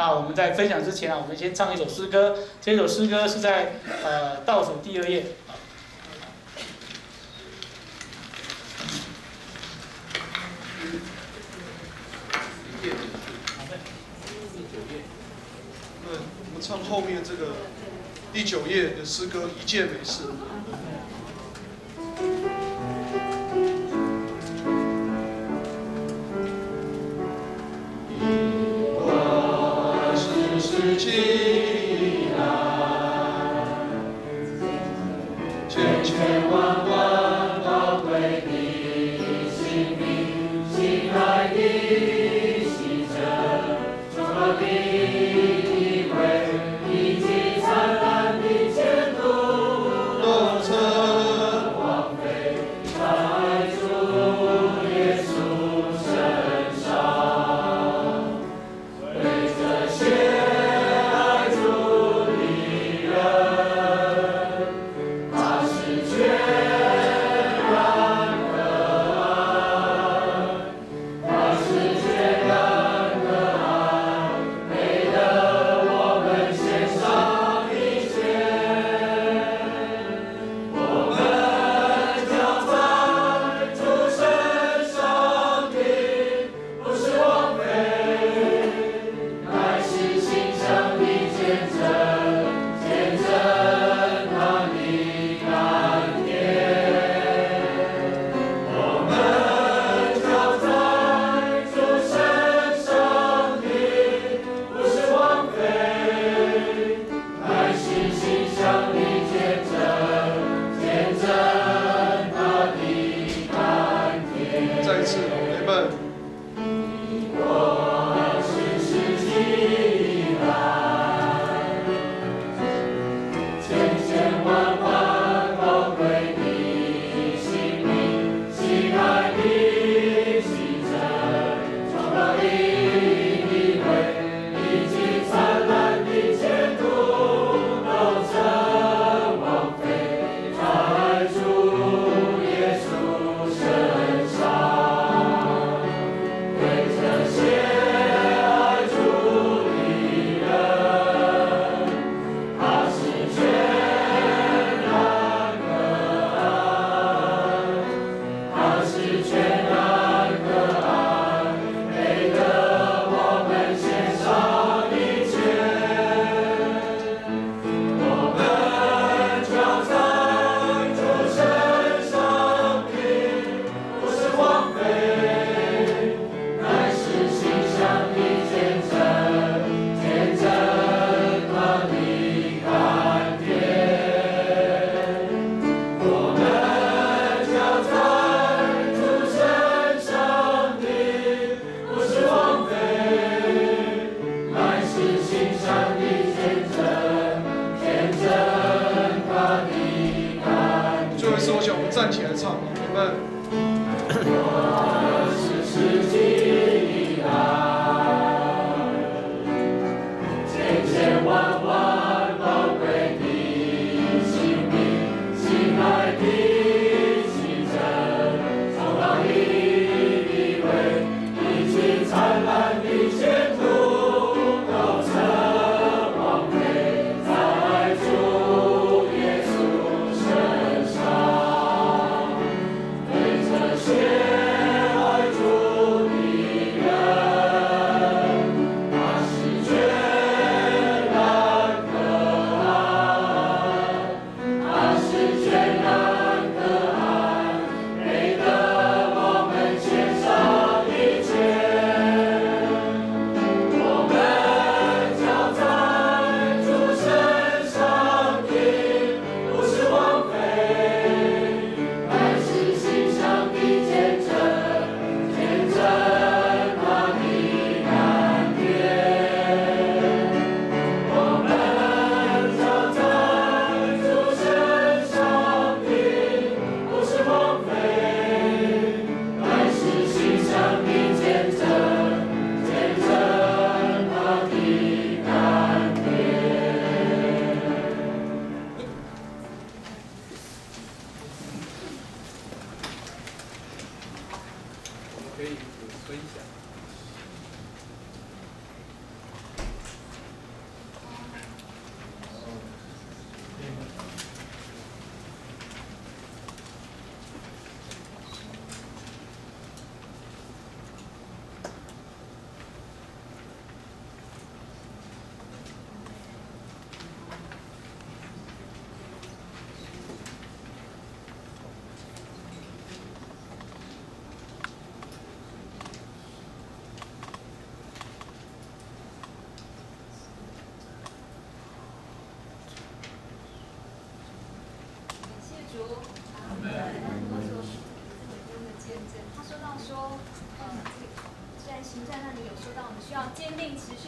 那我们在分享之前啊，我们先唱一首诗歌。这首诗歌是在呃倒数第二页。我们唱后面这个第九页的诗歌《一件美事》。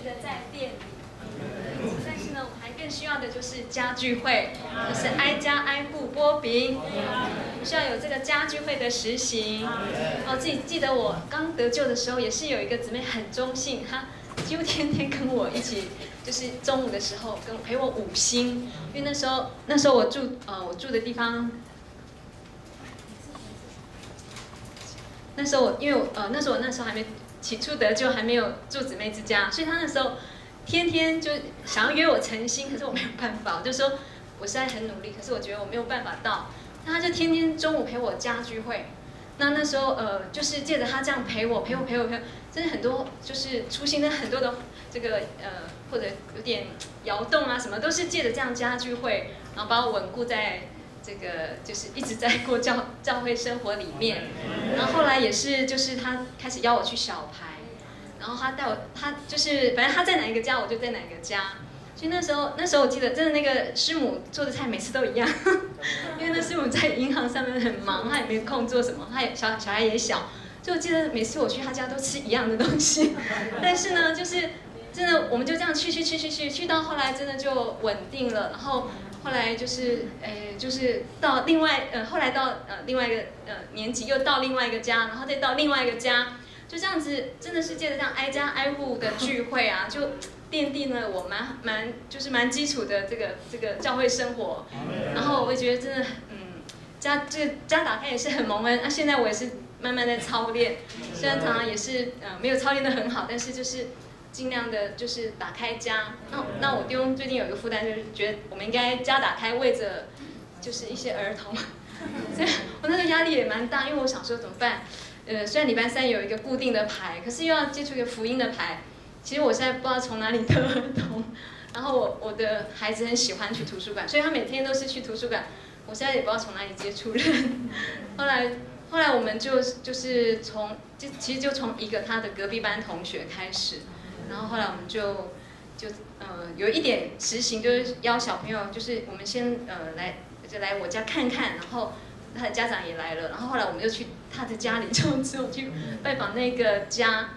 的在店里。但是呢，我还更需要的就是家聚会，就是挨家挨户剥饼，需要有这个家聚会的实行。哦，自己记得我刚得救的时候，也是有一个姊妹很忠信，她几乎天天跟我一起，就是中午的时候跟陪我五星，因为那时候那时候我住呃我住的地方。那时候我因为呃那时候我那时候还没起初得救，还没有住姊妹之家，所以他那时候天天就想要约我诚心，可是我没有办法，我就说我现在很努力，可是我觉得我没有办法到，那他就天天中午陪我家聚会，那那时候呃就是借着他这样陪我陪我陪我陪，真的很多就是出现了很多的这个呃或者有点摇动啊什么，都是借着这样家聚会，然后把我稳固在。这个就是一直在过教教会生活里面，然后后来也是就是他开始邀我去小排，然后他带我他就是反正他在哪一个家我就在哪个家，所以那时候那时候我记得真的那个师母做的菜每次都一样，因为那师母在银行上面很忙，他也没空做什么，他也小小孩也小，就我记得每次我去他家都吃一样的东西，但是呢就是真的我们就这样去去去去去去到后来真的就稳定了，然后。后来就是，诶，就是到另外，呃，后来到呃另外一个呃年级，又到另外一个家，然后再到另外一个家，就这样子，真的是借着这样挨家挨户的聚会啊，就奠定了我蛮蛮就是蛮基础的这个这个教会生活。然后我也觉得真的，嗯，家这个家打开也是很蒙恩。那现在我也是慢慢在操练，虽然常常也是呃没有操练的很好，但是就是。尽量的，就是打开家。那那我弟兄最近有一个负担，就是觉得我们应该家打开，为着就是一些儿童。所以我那个压力也蛮大，因为我想说怎么办？呃，虽然礼拜三有一个固定的牌，可是又要接触一个福音的牌。其实我现在不知道从哪里得儿童。然后我我的孩子很喜欢去图书馆，所以他每天都是去图书馆。我现在也不知道从哪里接触人。后来后来我们就就是从就其实就从一个他的隔壁班同学开始。然后后来我们就就呃有一点实行，就是邀小朋友，就是我们先呃来就来我家看看，然后他的家长也来了，然后后来我们就去他的家里，就之后去拜访那个家。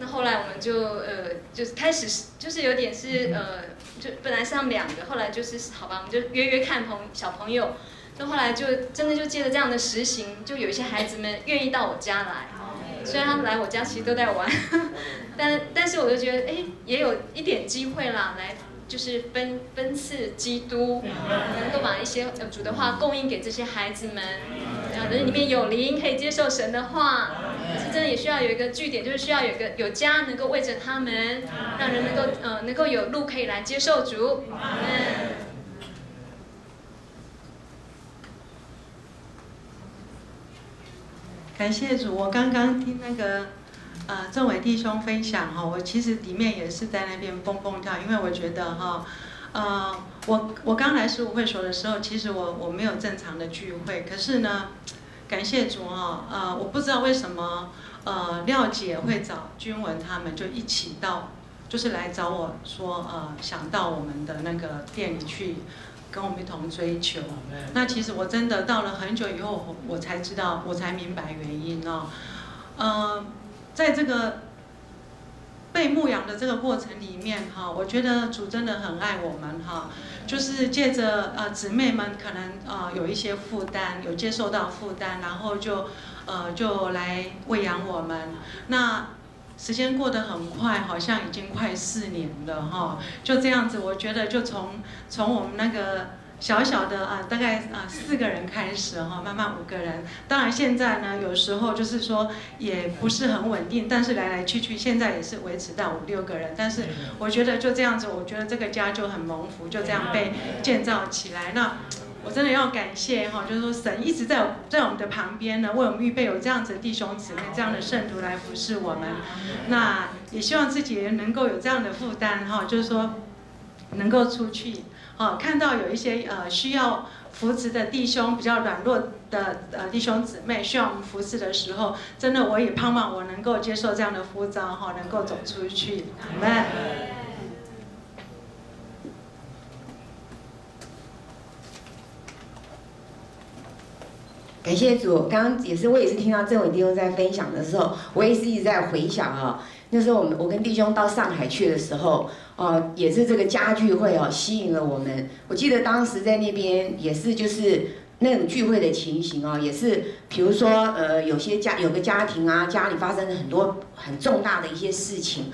那后来我们就呃就是开始就是有点是呃就本来是他们两个，后来就是好吧，我们就约约看朋小朋友。那后来就真的就借着这样的实行，就有一些孩子们愿意到我家来。虽然他们来我家其实都在玩，但但是我就觉得哎，也有一点机会啦，来就是分分赐基督，能够把一些主的话供应给这些孩子们，啊，人里面有灵可以接受神的话，可是真的也需要有一个据点，就是需要有一个有家能够为着他们，让人能够呃能够有路可以来接受主，嗯。感谢主，我刚刚听那个呃郑伟弟兄分享哈，我其实里面也是在那边蹦蹦跳，因为我觉得哈，呃我我刚来十五会所的时候，其实我我没有正常的聚会，可是呢，感谢主哈，呃我不知道为什么呃廖姐会找君文他们就一起到，就是来找我说呃想到我们的那个店里去。跟我们一同追求，那其实我真的到了很久以后，我才知道，我才明白原因哦。嗯，在这个被牧养的这个过程里面哈，我觉得主真的很爱我们哈，就是借着呃姊妹们可能呃有一些负担，有接受到负担，然后就呃就来喂养我们那。时间过得很快，好像已经快四年了哈。就这样子，我觉得就从从我们那个小小的啊，大概啊四个人开始哈，慢慢五个人。当然现在呢，有时候就是说也不是很稳定，但是来来去去，现在也是维持到五六个人。但是我觉得就这样子，我觉得这个家就很蒙福，就这样被建造起来。那。我真的要感谢哈，就是说神一直在在我们的旁边呢，为我们预备有这样子的弟兄姊妹、这样的圣徒来服侍我们。那也希望自己能够有这样的负担哈，就是说能够出去哦，看到有一些呃需要扶持的弟兄、比较软弱的呃弟兄姊妹需要我们扶持的时候，真的我也盼望我能够接受这样的呼召哈，能够走出去，好吗？感谢主。刚刚也是我也是听到郑伟弟兄在分享的时候，我也是一直在回想啊。那时候我们我跟弟兄到上海去的时候，哦，也是这个家聚会哦，吸引了我们。我记得当时在那边也是就是那种聚会的情形哦，也是比如说呃有些家有个家庭啊，家里发生了很多很重大的一些事情。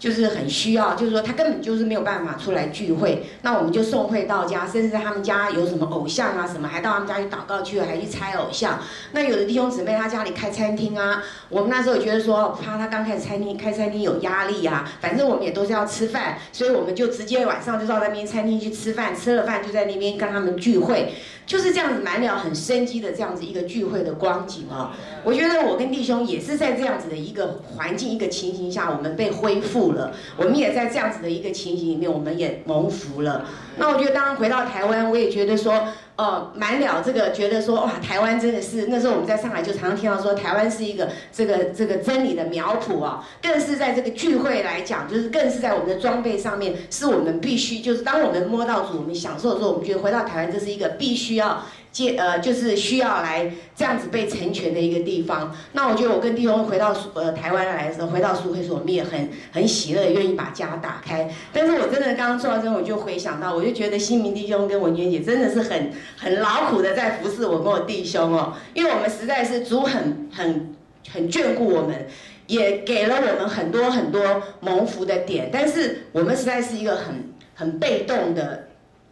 就是很需要，就是说他根本就是没有办法出来聚会，那我们就送会到家，甚至在他们家有什么偶像啊什么，还到他们家去祷告去了，还去猜偶像。那有的弟兄姊妹他家里开餐厅啊，我们那时候觉得说，怕他刚开始餐厅开餐厅有压力啊，反正我们也都是要吃饭，所以我们就直接晚上就到那边餐厅去吃饭，吃了饭就在那边跟他们聚会。就是这样子满了很生机的这样子一个聚会的光景啊，我觉得我跟弟兄也是在这样子的一个环境一个情形下，我们被恢复了，我们也在这样子的一个情形里面，我们也蒙福了。那我觉得当然回到台湾，我也觉得说。哦，满了这个觉得说哇，台湾真的是那时候我们在上海就常常听到说台湾是一个这个这个真理的苗圃啊，更是在这个聚会来讲，就是更是在我们的装备上面，是我们必须就是当我们摸到主，我们享受的时候，我们觉得回到台湾这是一个必须要。接呃就是需要来这样子被成全的一个地方。那我觉得我跟弟兄回到呃台湾来的时候，回到苏会所，我们也很很喜乐，愿意把家打开。但是我真的刚刚做到这，我就回想到，我就觉得新民弟兄跟文娟姐真的是很很劳苦的在服侍我跟我弟兄哦，因为我们实在是主很很很眷顾我们，也给了我们很多很多蒙福的点，但是我们实在是一个很很被动的。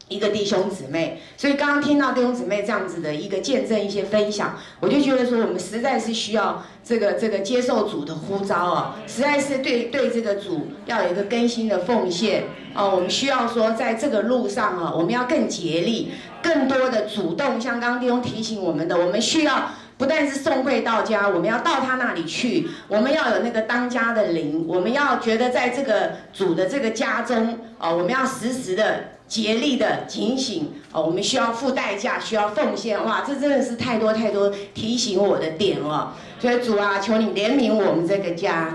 一个弟兄姊妹，所以刚刚听到弟兄姊妹这样子的一个见证、一些分享，我就觉得说，我们实在是需要这个这个接受主的呼召啊，实在是对对这个主要有一个更新的奉献啊，我们需要说，在这个路上啊，我们要更竭力、更多的主动，像刚刚弟兄提醒我们的，我们需要不但是送会到家，我们要到他那里去，我们要有那个当家的灵，我们要觉得在这个主的这个家中啊，我们要时时的。竭力的警醒哦，我们需要付代价，需要奉献哇！这真的是太多太多提醒我的点哦。所以主啊，求你怜悯我们这个家。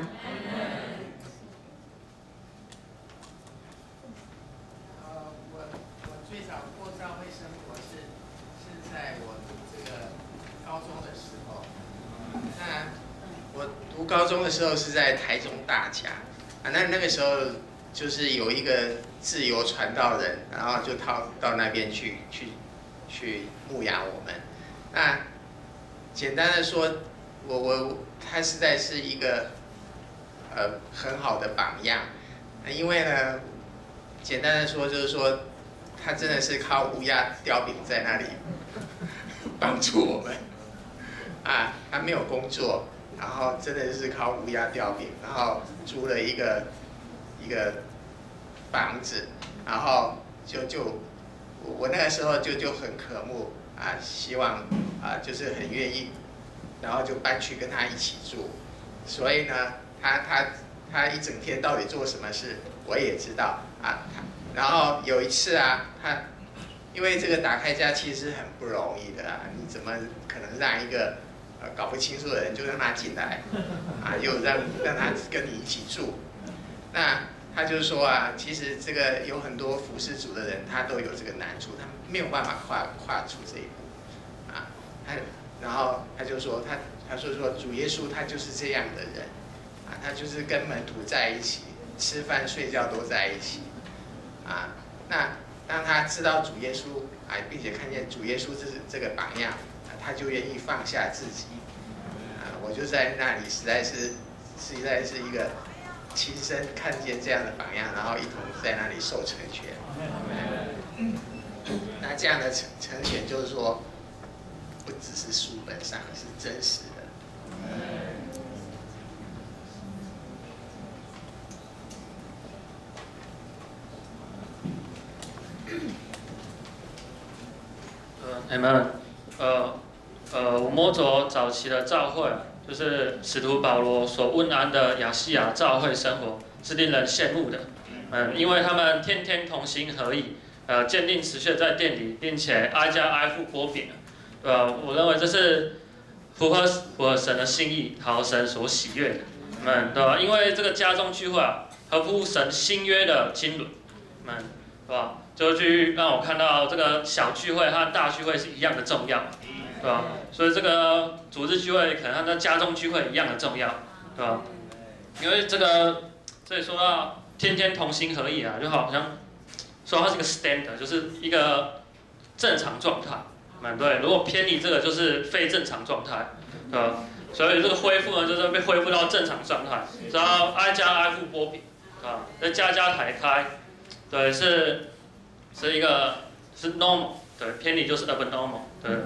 呃，我我最早过教会生活是是在我这个高中的时候。那我读高中的时候是在台中大甲啊，那那个时候就是有一个。自由传道人，然后就到到那边去去去牧养我们。那简单的说，我我他实在是一个呃很好的榜样。因为呢，简单的说就是说，他真的是靠乌鸦叼饼在那里 帮助我们。啊，他没有工作，然后真的是靠乌鸦吊饼，然后租了一个一个。房子，然后就就我我那个时候就就很渴慕啊，希望啊就是很愿意，然后就搬去跟他一起住。所以呢，他他他一整天到底做什么事，我也知道啊。然后有一次啊，他因为这个打开家其实很不容易的啊，你怎么可能让一个搞不清楚的人就让他进来啊，又让让他跟你一起住，那。他就是说啊，其实这个有很多服侍主的人，他都有这个难处，他没有办法跨跨出这一步，啊，他然后他就说他他说说主耶稣他就是这样的人，啊，他就是跟门徒在一起，吃饭睡觉都在一起，啊，那当他知道主耶稣啊，并且看见主耶稣这是这个榜样，他就愿意放下自己，啊，我就在那里实在是实在是一个。亲身看见这样的榜样，然后一同在那里受成全。那这样的成成全，就是说，不只是书本上，是真实的。呃，你们，呃，呃，我摸着早期的教会。就是使徒保罗所问安的亚细亚教会生活是令人羡慕的，嗯，因为他们天天同心合意，呃，坚定持续在店里，并且挨家挨户拨饼，对吧？我认为这是符合符合神的心意，讨神所喜悦的，嗯，对吧？因为这个家中聚会啊，合乎神新约的经纶，嗯，对吧？就去让我看到这个小聚会和大聚会是一样的重要。对吧？所以这个组织聚会可能和在家中聚会一样的重要，对吧？因为这个这里说到天天同心合意啊，就好像说它是个 standard，就是一个正常状态，蛮对。如果偏离这个，就是非正常状态，对吧？所以这个恢复呢，就是被恢复到正常状态，然后挨家挨户波比，啊，在家家台开，对，是是一个是 norm 对，偏离就是 abnormal，对。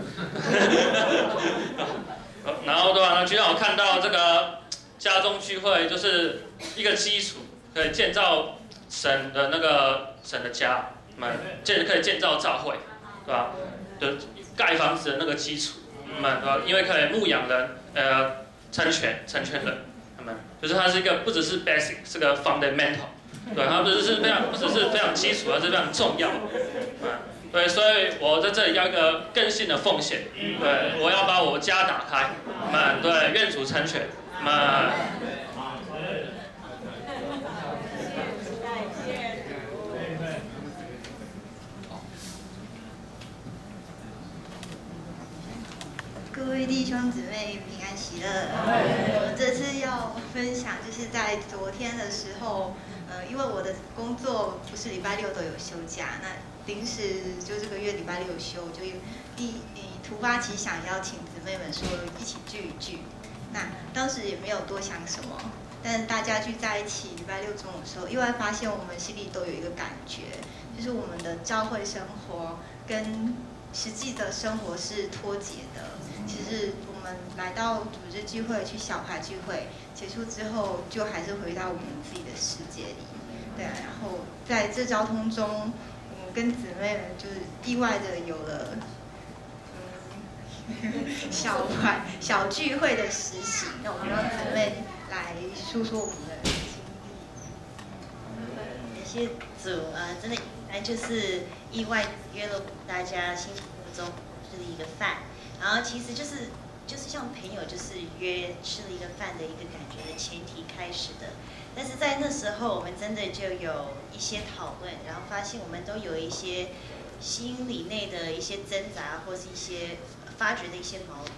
然后对吧？那，就让我看到这个家中聚会就是一个基础，可以建造神的那个神的家，们建可以建造教会，对吧？的盖房子的那个基础。们对吧？因为可以牧养人，呃，成全成全人，他们就是它是一个不只是 basic，是个 fundamental，对，它不只是非常不只是非常基础，而是非常重要，啊，对，所以我在这里要一个更新的奉献，对，我要把我家打开，们对，愿主成全，们。各位弟兄姊妹平安喜乐。我这次要分享，就是在昨天的时候，呃，因为我的工作不是礼拜六都有休假，那临时就这个月礼拜六休，就一突发奇想邀请姊妹们说一起聚一聚。那当时也没有多想什么，但大家聚在一起礼拜六中午的时候，意外发现我们心里都有一个感觉，就是我们的教会生活跟实际的生活是脱节的。其实我们来到组织聚会，去小孩聚会结束之后，就还是回到我们自己的世界里，对啊。然后在这交通中，我跟姊妹们就是意外的有了 小牌小聚会的实习。那我们让姊妹来说说我们的经历。感谢主啊，真的来就是意外约了大家星期五中吃了一个饭。然后其实就是，就是像朋友，就是约吃了一个饭的一个感觉的前提开始的。但是在那时候，我们真的就有一些讨论，然后发现我们都有一些心理内的一些挣扎，或是一些发掘的一些矛盾。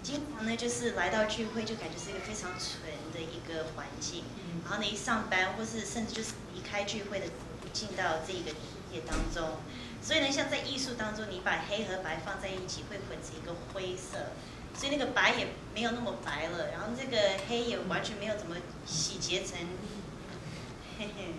经常呢，就是来到聚会，就感觉是一个非常纯的一个环境。然后呢，一上班，或是甚至就是离开聚会的，进到这个业当中。所以呢，像在艺术当中，你把黑和白放在一起，会混成一个灰色，所以那个白也没有那么白了，然后这个黑也完全没有怎么洗洁成，嘿嘿，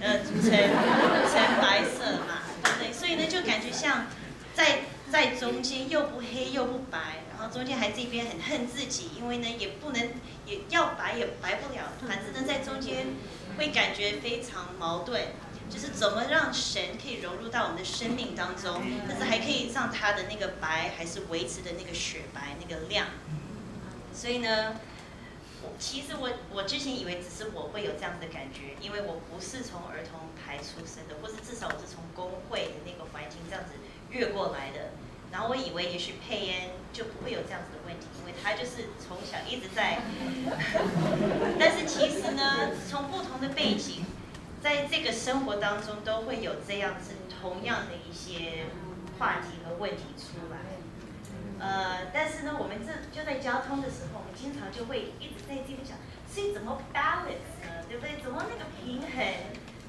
呃，成成白色嘛，对不对？所以呢，就感觉像在在中间又不黑又不白，然后中间还这边很恨自己，因为呢也不能也要白也白不了，反正呢在中间会感觉非常矛盾。就是怎么让神可以融入到我们的生命当中，但是还可以让他的那个白还是维持的那个雪白那个亮。所以呢，其实我我之前以为只是我会有这样的感觉，因为我不是从儿童台出生的，或是至少我是从工会的那个环境这样子越过来的。然后我以为也许佩恩就不会有这样子的问题，因为他就是从小一直在。但是其实呢，从不同的背景。在这个生活当中，都会有这样子同样的一些话题和问题出来。呃，但是呢，我们这就在交通的时候，我们经常就会一直在这里讲，所以怎么 balance 呢？对不对？怎么那个平衡？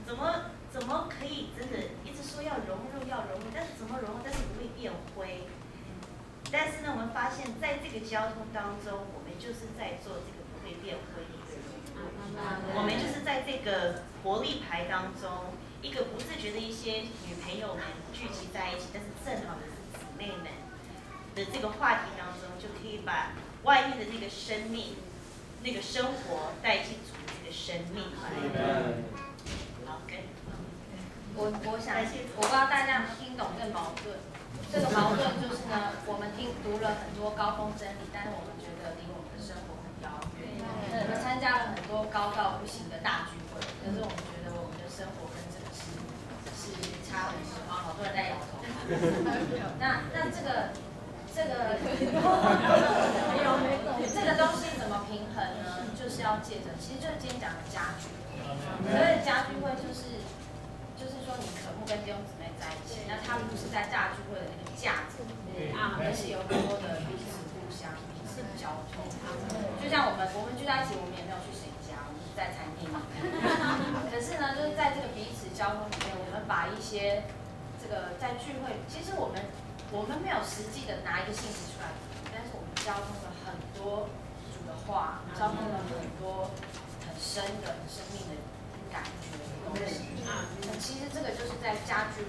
怎么怎么可以真的一直说要融入要融入，但是怎么融入，但是不会变灰？但是呢，我们发现在这个交通当中，我们就是在做这个不会变灰。我们就是在这个。活力牌当中，一个不自觉的一些女朋友们聚集在一起，但是正好的是姊妹们的这个话题当中，就可以把外面的那个生命、那个生活带进主的这个生命。好，我我想，我不知道大家有没有听懂这个矛盾。这个矛盾就是呢，我们听读了很多高峰真理，但是我们觉得离我们的生活我们参加了很多高到不行的大聚会。可是我们觉得我们的生活跟这个是是差很多啊，好多人在摇头。那那这个这个没有没懂，这个东西怎么平衡呢？就是要借着，其实就是今天讲的家聚所以家聚会就是就是说你可不跟弟兄姊妹在一起，那他们不是在大聚会的那个架子啊，而是有很多的。交通。就像我们，我们聚在一起，我们也没有去谁家，我们是在餐厅里面。可是呢，就是在这个彼此交通里面，我们把一些这个在聚会，其实我们我们没有实际的拿一个信息出来，但是我们交通了很多的话，交通了很多很深的生命的感觉的东西。那其实这个就是在家具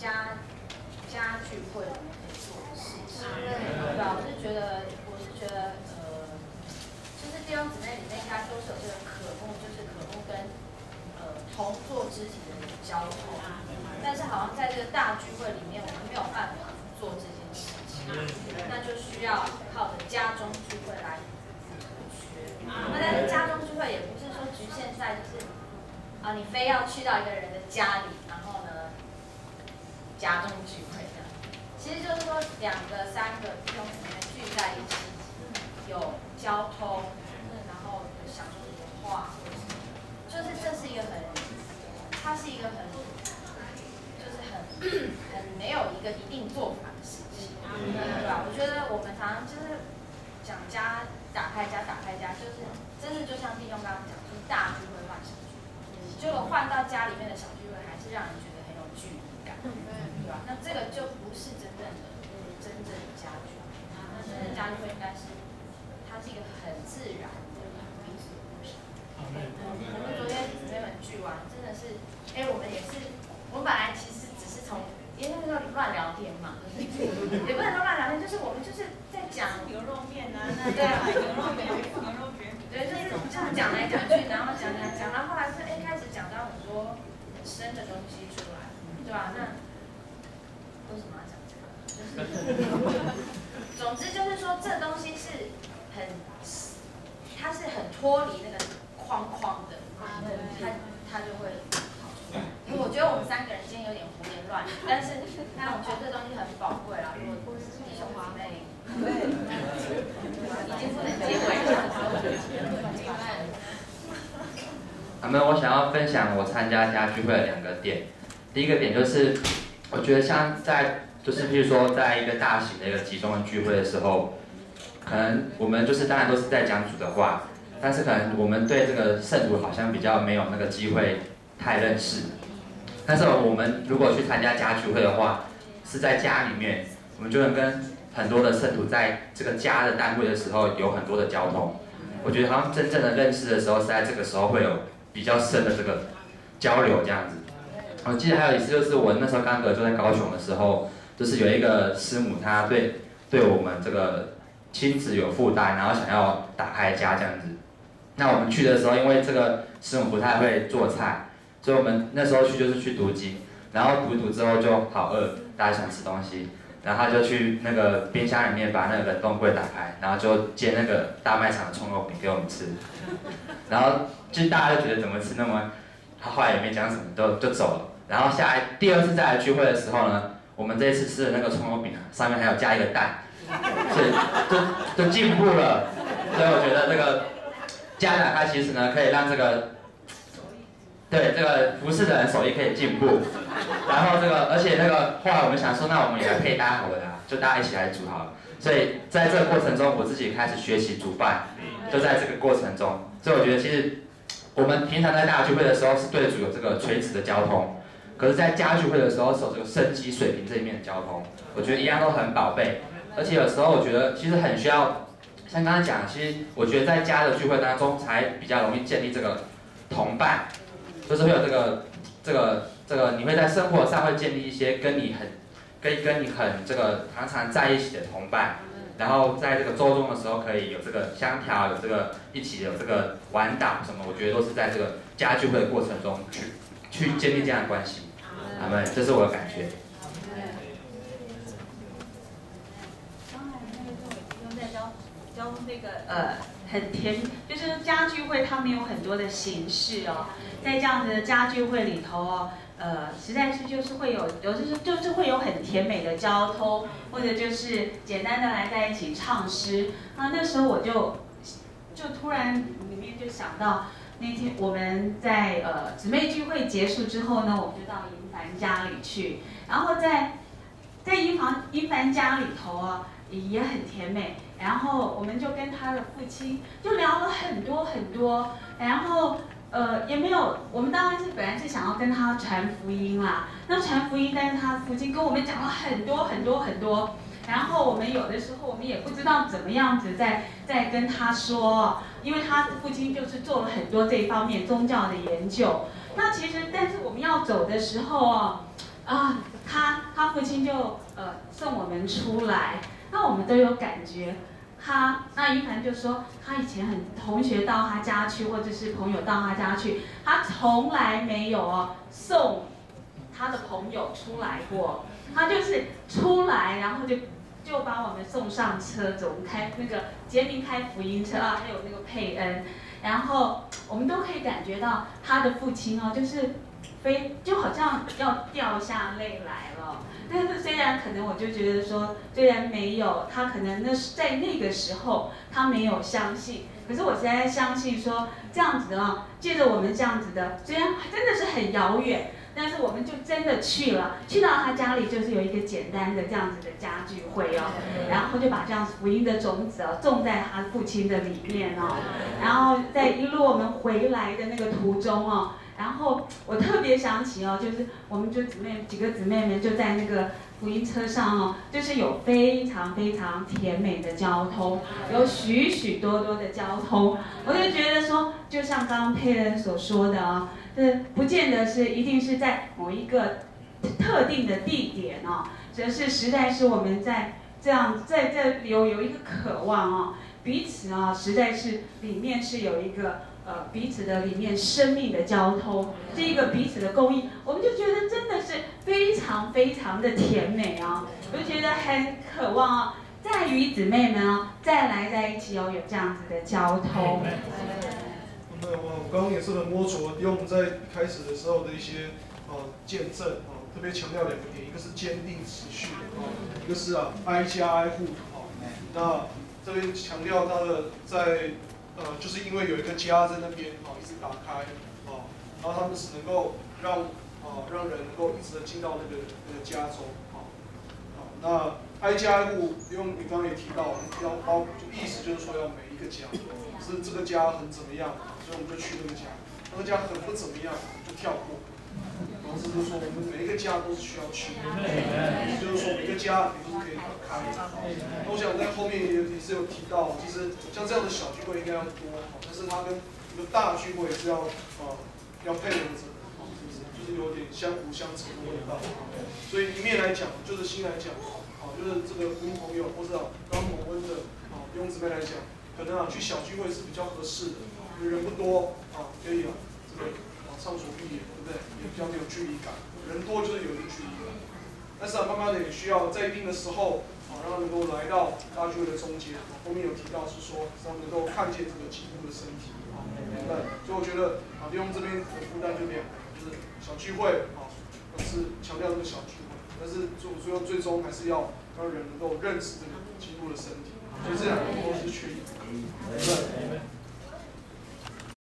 家家聚会。有这个可慕，就是可慕跟呃同做肢体的交通。但是好像在这个大聚会里面，我们没有办法做这件事情，那就需要靠着家中聚会来补缺。那但是家中聚会也不是说局限在就是啊，你非要去到一个人的家里，然后呢家中聚会这样。其实就是说两个、三个弟兄姊妹聚在一起，有交通，化，或者是就是这是一个很，它是一个很。就是很很没有一个一定做法的事情，对吧？我觉得我们常常就是讲家打开家打开家，就是真的就像弟兄刚刚讲，就是大聚会换小聚会，结果换到家里面的小聚会，还是让人觉得很有距离感，对吧？那这个就不是真正的真正的家聚会，那真正的家聚会应该是它是一个很自然。我们昨天姊妹们聚完，真的是，哎，我们也是。我们本来其实只是从，因为那时候乱聊天嘛，也不能说乱聊天，就是我们就是在讲牛肉面啊，对啊，牛肉面，牛肉面，对，就是这样讲来讲去，然后讲讲讲到后来是哎开始讲到很多很深的东西出来，对吧？那为什么要讲这个？就是，总之就是说这东西是很，它是很脱离那个框框的，他他就会。因为我觉得我们三个人今天有点胡言乱语，但是但我觉得这东西很宝贵啦。如果是弟兄姐妹，已经不能结尾了。阿门。我想要分享我参加家聚会的两个点。第一个点就是，我觉得像在就是，譬如说，在一个大型的一个集中的聚会的时候，可能我们就是当然都是在讲主的话，但是可能我们对这个圣徒好像比较没有那个机会太认识。但是我们如果去参加家聚会的话，是在家里面，我们就能跟很多的圣徒在这个家的单位的时候有很多的交通。我觉得好像真正的认识的时候是在这个时候会有比较深的这个交流这样子。我记得还有一次就是我那时候刚哥就在高雄的时候，就是有一个师母她对对我们这个亲子有负担，然后想要打开家这样子。那我们去的时候，因为这个师母不太会做菜。所以我们那时候去就是去读经，然后读读之后就好饿，大家想吃东西，然后他就去那个冰箱里面把那个冷冻柜打开，然后就煎那个大卖场的葱油饼给我们吃，然后就大家就觉得怎么吃那么，他后来也没讲什么，都就走了。然后下来第二次再来聚会的时候呢，我们这一次吃的那个葱油饼啊，上面还要加一个蛋，所以就就进步了。所以我觉得这个家打开其实呢，可以让这个。对这个服侍的人手艺可以进步，然后这个而且那个后来我们想说，那我们也来配搭好了啊，就大家一起来煮好了。所以在这个过程中，我自己开始学习煮饭，就在这个过程中。所以我觉得其实我们平常在大聚会的时候是对主有这个垂直的交通，可是在家聚会的时候是有这个升级水平这一面的交通，我觉得一样都很宝贝。而且有时候我觉得其实很需要，像刚才讲，其实我觉得在家的聚会当中才比较容易建立这个同伴。就是会有这个，这个，这个，你会在生活上会建立一些跟你很，跟跟你很这个常常在一起的同伴，然后在这个周中的时候可以有这个相调，有这个一起有这个玩打什么，我觉得都是在这个家聚会的过程中去去建立这样的关系，好们，这是我的感觉。刚才那个郑伟弟兄在教教那个呃很甜，就是家聚会他们有很多的形式哦。在这样子的家聚会里头哦，呃，实在是就是会有，有就是就是会有很甜美的交通，或者就是简单的来在一起唱诗。啊，那时候我就就突然里面就想到，那天我们在呃姊妹聚会结束之后呢，我们就到银凡家里去，然后在在银凡银凡家里头啊，也很甜美。然后我们就跟他的父亲就聊了很多很多，然后。呃，也没有，我们当然是本来是想要跟他传福音啦。那传福音，但是他父亲跟我们讲了很多很多很多，然后我们有的时候我们也不知道怎么样子在在跟他说，因为他父亲就是做了很多这一方面宗教的研究。那其实，但是我们要走的时候哦，啊，他他父亲就呃送我们出来，那我们都有感觉。他那一凡就说，他以前很同学到他家去，或者是朋友到他家去，他从来没有哦送他的朋友出来过。他就是出来，然后就就把我们送上车，走开那个杰明开福音车啊，还有那个佩恩，然后我们都可以感觉到他的父亲哦，就是非就好像要掉下泪来了。但是虽然可能我就觉得说，虽然没有他可能那是在那个时候他没有相信，可是我现在相信说这样子啊，借着我们这样子的，虽然真的是很遥远，但是我们就真的去了，去到他家里就是有一个简单的这样子的家聚会哦，然后就把这样福音的种子哦种在他父亲的里面哦，然后在一路我们回来的那个途中哦。然后我特别想起哦，就是我们就姊妹几个姊妹们就在那个福音车上哦，就是有非常非常甜美的交通，有许许多多的交通，我就觉得说，就像刚刚佩恩所说的啊，这不见得是一定是在某一个特定的地点哦，则是实在是我们在这样在这有有一个渴望哦，彼此啊，实在是里面是有一个。呃，彼此的里面生命的交通，这一个彼此的供应，我们就觉得真的是非常非常的甜美啊！我就觉得很渴望啊，在与姊妹们啊再来在一起哦，有这样子的交通。那我刚刚也是很摸着，因为我们在开始的时候的一些呃见证啊，特别强调两个点，一个是坚定持续啊，一个是啊挨家挨户啊。那这边强调他的在。呃，就是因为有一个家在那边，哦，一直打开，哦，然后他们只能够让，哦，让人能够一直的进到那个那个家中，哦，好，那挨家挨户，因为你刚刚也提到，要包，就意思就是说要每一个家，是这个家很怎么样，所以我们就去那个家，那个家很不怎么样，就跳过。老师就说，我们每一个家都是需要去，也就是说每个家你都是可以打开。那我想在后面也也是有提到，其实像这样的小聚会应该要多，但是它跟一个大聚会也是要呃要配合着，是不是？就是有点相辅相成的味道。所以一面来讲，就是心来讲，啊，就是这个跟朋友或者刚蒙温的啊用姊妹来讲，可能啊去小聚会是比较合适的，人不多啊，可以啊这个。畅所欲言，对不对？也比较没有距离感。人多就是有一个距离感，但是啊，慢慢的也需要在一定的时候啊，让他能够来到大聚会的中间。后面有提到是说，让能够看见这个基督的身体啊，对。所以我觉得啊，利用这边的负担就两个，就是小聚会啊，是强调这个小聚会，但是最最后最终还是要让人能够认识这个基督的身体。所以这两个都是缺一不可。